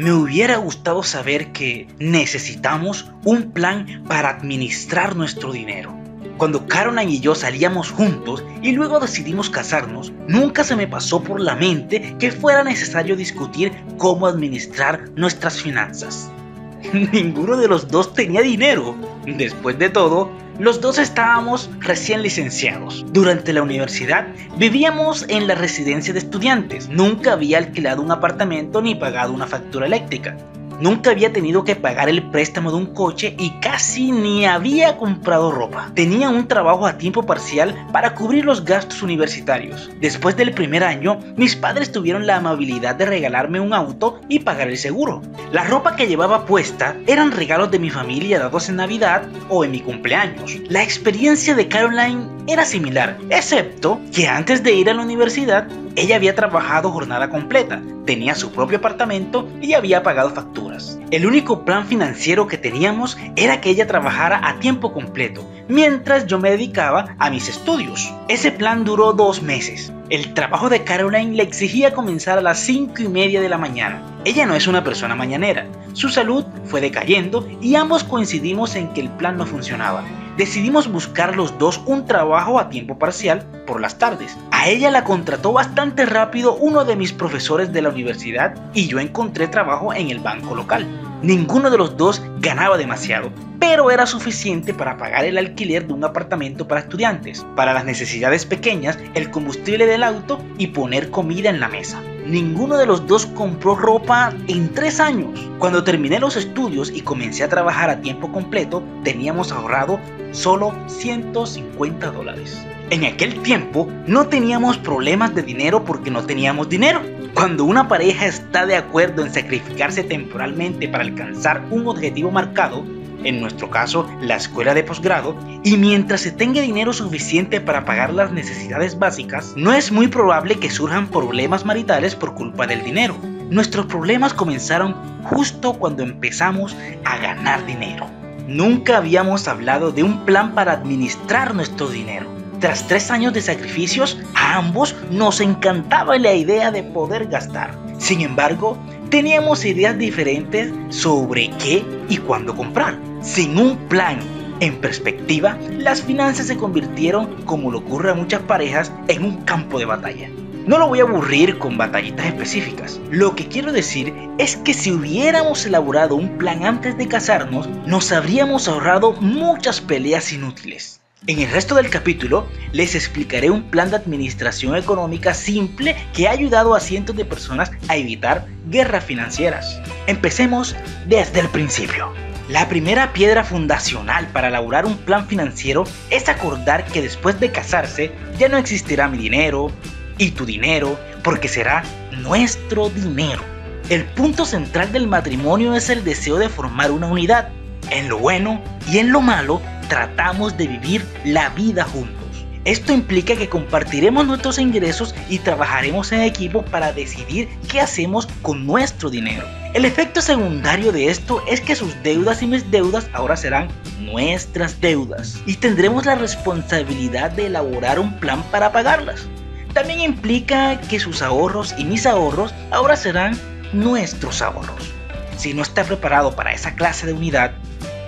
me hubiera gustado saber que necesitamos un plan para administrar nuestro dinero. Cuando Caroline y yo salíamos juntos y luego decidimos casarnos, nunca se me pasó por la mente que fuera necesario discutir cómo administrar nuestras finanzas. Ninguno de los dos tenía dinero. Después de todo, los dos estábamos recién licenciados. Durante la universidad vivíamos en la residencia de estudiantes. Nunca había alquilado un apartamento ni pagado una factura eléctrica. Nunca había tenido que pagar el préstamo de un coche y casi ni había comprado ropa. Tenía un trabajo a tiempo parcial para cubrir los gastos universitarios. Después del primer año, mis padres tuvieron la amabilidad de regalarme un auto y pagar el seguro. La ropa que llevaba puesta eran regalos de mi familia dados en Navidad o en mi cumpleaños. La experiencia de Caroline era similar, excepto que antes de ir a la universidad, ella había trabajado jornada completa, tenía su propio apartamento y había pagado facturas. El único plan financiero que teníamos era que ella trabajara a tiempo completo, mientras yo me dedicaba a mis estudios. Ese plan duró dos meses. El trabajo de Caroline le exigía comenzar a las 5 y media de la mañana. Ella no es una persona mañanera. Su salud fue decayendo y ambos coincidimos en que el plan no funcionaba decidimos buscar los dos un trabajo a tiempo parcial por las tardes. A ella la contrató bastante rápido uno de mis profesores de la universidad y yo encontré trabajo en el banco local. Ninguno de los dos ganaba demasiado, pero era suficiente para pagar el alquiler de un apartamento para estudiantes, para las necesidades pequeñas, el combustible del auto y poner comida en la mesa. Ninguno de los dos compró ropa en tres años. Cuando terminé los estudios y comencé a trabajar a tiempo completo, teníamos ahorrado solo 150 dólares. En aquel tiempo no teníamos problemas de dinero porque no teníamos dinero. Cuando una pareja está de acuerdo en sacrificarse temporalmente para alcanzar un objetivo marcado, en nuestro caso la escuela de posgrado, y mientras se tenga dinero suficiente para pagar las necesidades básicas, no es muy probable que surjan problemas maritales por culpa del dinero. Nuestros problemas comenzaron justo cuando empezamos a ganar dinero. Nunca habíamos hablado de un plan para administrar nuestro dinero. Tras tres años de sacrificios, a ambos nos encantaba la idea de poder gastar. Sin embargo, teníamos ideas diferentes sobre qué y cuándo comprar. Sin un plan en perspectiva, las finanzas se convirtieron, como le ocurre a muchas parejas, en un campo de batalla. No lo voy a aburrir con batallitas específicas. Lo que quiero decir es que si hubiéramos elaborado un plan antes de casarnos, nos habríamos ahorrado muchas peleas inútiles. En el resto del capítulo les explicaré un plan de administración económica simple que ha ayudado a cientos de personas a evitar guerras financieras. Empecemos desde el principio. La primera piedra fundacional para elaborar un plan financiero es acordar que después de casarse ya no existirá mi dinero, y tu dinero porque será nuestro dinero. El punto central del matrimonio es el deseo de formar una unidad. En lo bueno y en lo malo tratamos de vivir la vida juntos. Esto implica que compartiremos nuestros ingresos y trabajaremos en equipo para decidir qué hacemos con nuestro dinero. El efecto secundario de esto es que sus deudas y mis deudas ahora serán nuestras deudas y tendremos la responsabilidad de elaborar un plan para pagarlas también implica que sus ahorros y mis ahorros ahora serán nuestros ahorros. Si no está preparado para esa clase de unidad,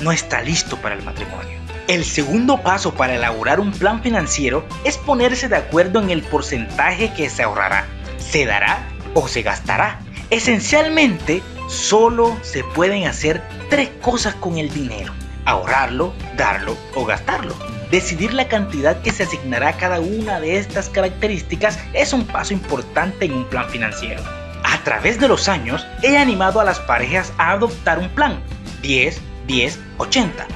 no está listo para el matrimonio. El segundo paso para elaborar un plan financiero es ponerse de acuerdo en el porcentaje que se ahorrará, se dará o se gastará. Esencialmente, solo se pueden hacer tres cosas con el dinero. Ahorrarlo, darlo o gastarlo. Decidir la cantidad que se asignará a cada una de estas características es un paso importante en un plan financiero. A través de los años, he animado a las parejas a adoptar un plan 10, 10, 80.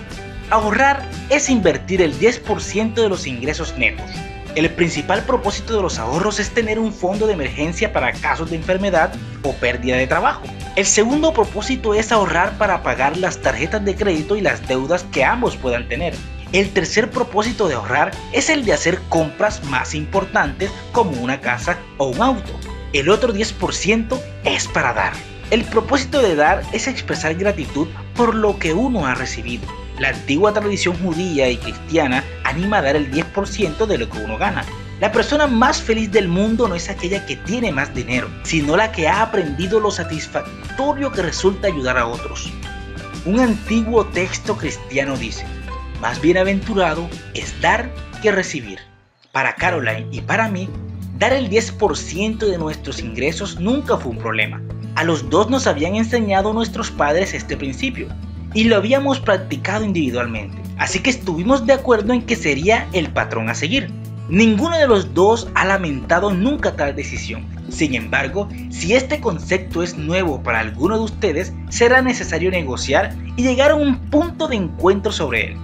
Ahorrar es invertir el 10% de los ingresos netos. El principal propósito de los ahorros es tener un fondo de emergencia para casos de enfermedad o pérdida de trabajo. El segundo propósito es ahorrar para pagar las tarjetas de crédito y las deudas que ambos puedan tener. El tercer propósito de ahorrar es el de hacer compras más importantes como una casa o un auto. El otro 10% es para dar. El propósito de dar es expresar gratitud por lo que uno ha recibido. La antigua tradición judía y cristiana anima a dar el 10% de lo que uno gana. La persona más feliz del mundo no es aquella que tiene más dinero, sino la que ha aprendido lo satisfactorio que resulta ayudar a otros. Un antiguo texto cristiano dice, más bienaventurado es dar que recibir. Para Caroline y para mí, dar el 10% de nuestros ingresos nunca fue un problema. A los dos nos habían enseñado nuestros padres este principio y lo habíamos practicado individualmente. Así que estuvimos de acuerdo en que sería el patrón a seguir. Ninguno de los dos ha lamentado nunca tal decisión. Sin embargo, si este concepto es nuevo para alguno de ustedes, será necesario negociar y llegar a un punto de encuentro sobre él.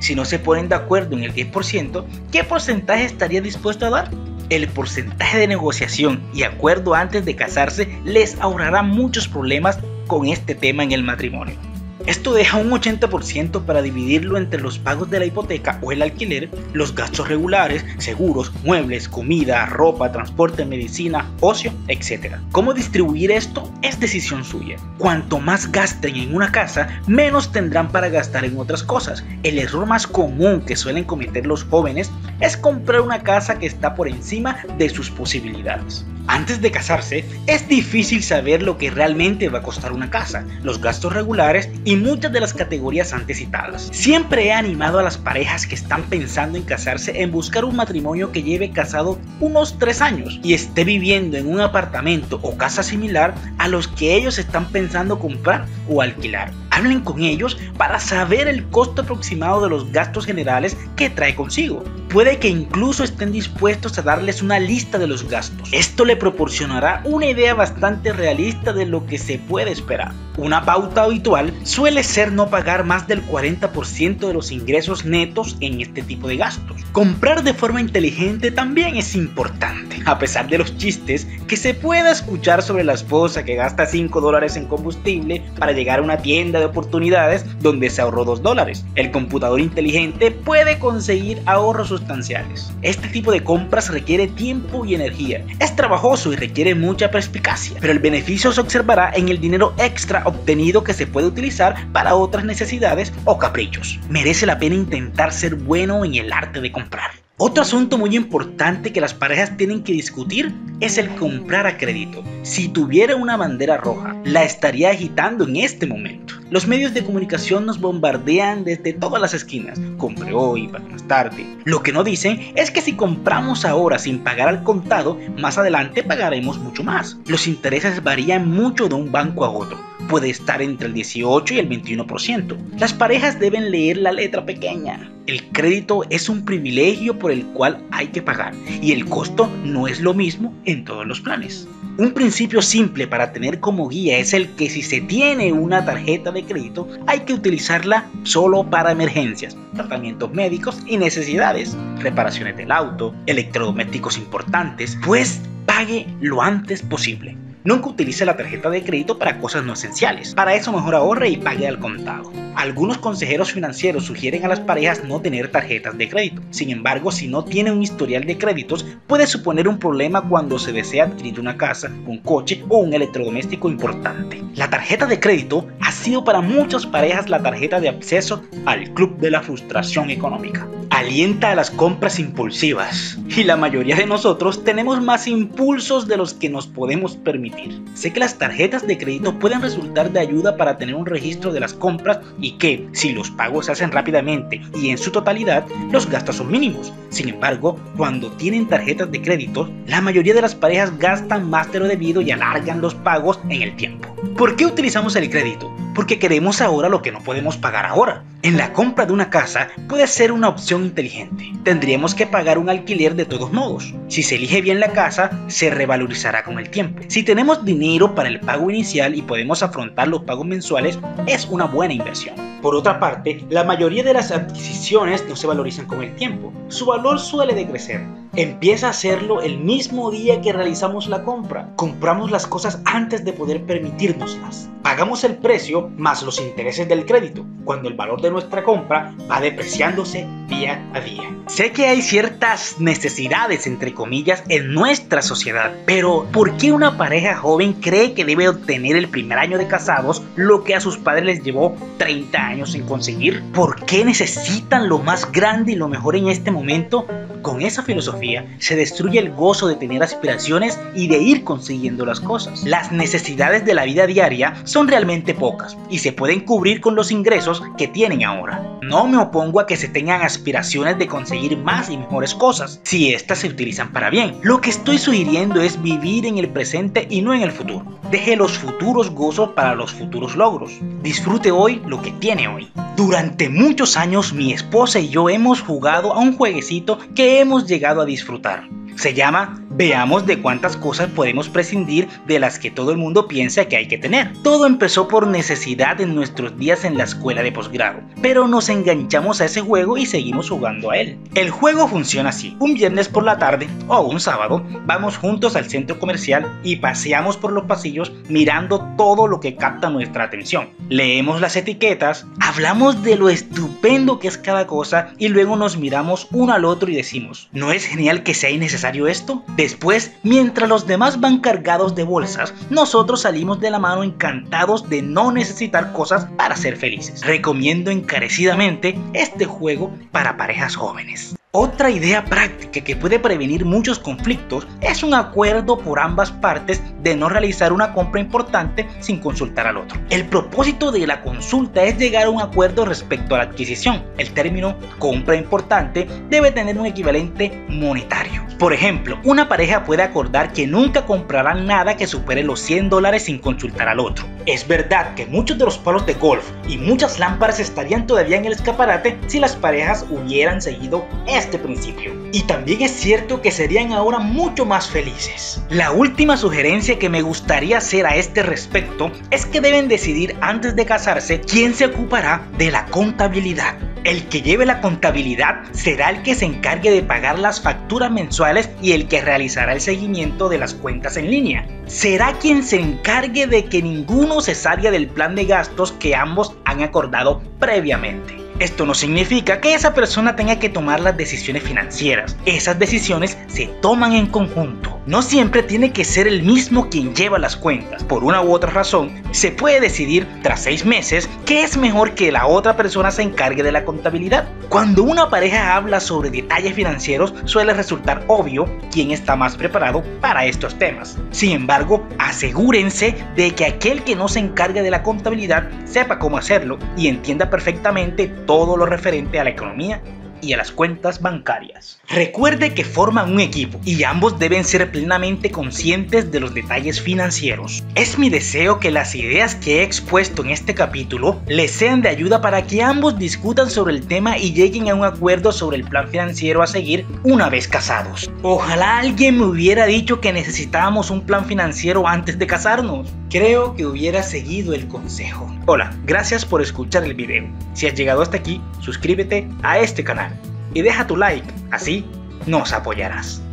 Si no se ponen de acuerdo en el 10%, ¿qué porcentaje estaría dispuesto a dar? El porcentaje de negociación y acuerdo antes de casarse les ahorrará muchos problemas con este tema en el matrimonio. Esto deja un 80% para dividirlo entre los pagos de la hipoteca o el alquiler, los gastos regulares, seguros, muebles, comida, ropa, transporte, medicina, ocio, etc. ¿Cómo distribuir esto? Es decisión suya. Cuanto más gasten en una casa, menos tendrán para gastar en otras cosas. El error más común que suelen cometer los jóvenes es comprar una casa que está por encima de sus posibilidades. Antes de casarse, es difícil saber lo que realmente va a costar una casa, los gastos regulares y muchas de las categorías antes citadas. Siempre he animado a las parejas que están pensando en casarse en buscar un matrimonio que lleve casado unos 3 años y esté viviendo en un apartamento o casa similar a los que ellos están pensando comprar o alquilar. Hablen con ellos para saber el costo aproximado de los gastos generales que trae consigo. Puede que incluso estén dispuestos a darles una lista de los gastos. Esto le proporcionará una idea bastante realista de lo que se puede esperar. Una pauta habitual suele ser no pagar más del 40% de los ingresos netos en este tipo de gastos. Comprar de forma inteligente también es importante, a pesar de los chistes que se pueda escuchar sobre la esposa que gasta 5 dólares en combustible para llegar a una tienda de oportunidades donde se ahorró 2 dólares. El computador inteligente puede conseguir ahorros sustanciales. Este tipo de compras requiere tiempo y energía. Es trabajoso y requiere mucha perspicacia, pero el beneficio se observará en el dinero extra obtenido que se puede utilizar para otras necesidades o caprichos. Merece la pena intentar ser bueno en el arte de comprar. Otro asunto muy importante que las parejas tienen que discutir es el comprar a crédito. Si tuviera una bandera roja, la estaría agitando en este momento. Los medios de comunicación nos bombardean desde todas las esquinas. Compre hoy, para más tarde. Lo que no dicen es que si compramos ahora sin pagar al contado, más adelante pagaremos mucho más. Los intereses varían mucho de un banco a otro puede estar entre el 18 y el 21%. Las parejas deben leer la letra pequeña. El crédito es un privilegio por el cual hay que pagar y el costo no es lo mismo en todos los planes. Un principio simple para tener como guía es el que si se tiene una tarjeta de crédito hay que utilizarla solo para emergencias, tratamientos médicos y necesidades, reparaciones del auto, electrodomésticos importantes, pues pague lo antes posible. Nunca utilice la tarjeta de crédito para cosas no esenciales. Para eso mejor ahorre y pague al contado. Algunos consejeros financieros sugieren a las parejas no tener tarjetas de crédito. Sin embargo, si no tiene un historial de créditos, puede suponer un problema cuando se desea adquirir una casa, un coche o un electrodoméstico importante. La tarjeta de crédito ha sido para muchas parejas la tarjeta de acceso al club de la frustración económica. Alienta a las compras impulsivas y la mayoría de nosotros tenemos más impulsos de los que nos podemos permitir. Sé que las tarjetas de crédito pueden resultar de ayuda para tener un registro de las compras y que, si los pagos se hacen rápidamente y en su totalidad, los gastos son mínimos. Sin embargo, cuando tienen tarjetas de crédito, la mayoría de las parejas gastan más de lo debido y alargan los pagos en el tiempo. ¿Por qué utilizamos el crédito? Porque queremos ahora lo que no podemos pagar ahora. En la compra de una casa puede ser una opción inteligente. Tendríamos que pagar un alquiler de todos modos. Si se elige bien la casa, se revalorizará con el tiempo. Si tenemos dinero para el pago inicial y podemos afrontar los pagos mensuales, es una buena inversión. Por otra parte, la mayoría de las adquisiciones no se valorizan con el tiempo. Su valor suele decrecer. Empieza a hacerlo el mismo día que realizamos la compra. Compramos las cosas antes de poder permitírnoslas. Pagamos el precio más los intereses del crédito, cuando el valor de nuestra compra va depreciándose día a día. Sé que hay ciertas necesidades, entre comillas, en nuestra sociedad, pero ¿por qué una pareja joven cree que debe obtener el primer año de casados lo que a sus padres les llevó 30 años en conseguir? ¿Por qué necesitan lo más grande y lo mejor en este momento? Con esa filosofía se destruye el gozo de tener aspiraciones y de ir consiguiendo las cosas. Las necesidades de la vida diaria son realmente pocas y se pueden cubrir con los ingresos que tienen ahora. No me opongo a que se tengan aspiraciones de conseguir más y mejores cosas, si éstas se utilizan para bien. Lo que estoy sugiriendo es vivir en el presente y no en el futuro. Deje los futuros gozos para los futuros logros. Disfrute hoy lo que tiene hoy. Durante muchos años mi esposa y yo hemos jugado a un jueguecito que hemos llegado a disfrutar. Se llama Veamos de cuántas cosas podemos prescindir de las que todo el mundo piensa que hay que tener. Todo empezó por necesidad en nuestros días en la escuela de posgrado, pero nos enganchamos a ese juego y seguimos jugando a él. El juego funciona así. Un viernes por la tarde o un sábado vamos juntos al centro comercial y paseamos por los pasillos mirando todo lo que capta nuestra atención. Leemos las etiquetas, hablamos de lo estupendo que es cada cosa y luego nos miramos uno al otro y decimos, ¿no es genial que sea innecesario esto? Después, mientras los demás van cargados de bolsas, nosotros salimos de la mano encantados de no necesitar cosas para ser felices. Recomiendo encarecidamente este juego para parejas jóvenes. Otra idea práctica que puede prevenir muchos conflictos es un acuerdo por ambas partes de no realizar una compra importante sin consultar al otro. El propósito de la consulta es llegar a un acuerdo respecto a la adquisición. El término compra importante debe tener un equivalente monetario. Por ejemplo, una pareja puede acordar que nunca comprarán nada que supere los 100 dólares sin consultar al otro. Es verdad que muchos de los palos de golf y muchas lámparas estarían todavía en el escaparate si las parejas hubieran seguido este principio. Y también es cierto que serían ahora mucho más felices. La última sugerencia que me gustaría hacer a este respecto es que deben decidir antes de casarse quién se ocupará de la contabilidad. El que lleve la contabilidad será el que se encargue de pagar las facturas mensuales y el que realizará el seguimiento de las cuentas en línea. Será quien se encargue de que ninguno se salga del plan de gastos que ambos han acordado previamente. Esto no significa que esa persona tenga que tomar las decisiones financieras. Esas decisiones se toman en conjunto. No siempre tiene que ser el mismo quien lleva las cuentas. Por una u otra razón, se puede decidir tras seis meses que es mejor que la otra persona se encargue de la contabilidad. Cuando una pareja habla sobre detalles financieros, suele resultar obvio quién está más preparado para estos temas. Sin embargo, asegúrense de que aquel que no se encargue de la contabilidad sepa cómo hacerlo y entienda perfectamente todo lo referente a la economía y a las cuentas bancarias. Recuerde que forman un equipo y ambos deben ser plenamente conscientes de los detalles financieros. Es mi deseo que las ideas que he expuesto en este capítulo les sean de ayuda para que ambos discutan sobre el tema y lleguen a un acuerdo sobre el plan financiero a seguir una vez casados. Ojalá alguien me hubiera dicho que necesitábamos un plan financiero antes de casarnos. Creo que hubiera seguido el consejo. Hola, gracias por escuchar el video. Si has llegado hasta aquí, suscríbete a este canal y deja tu like, así nos apoyarás.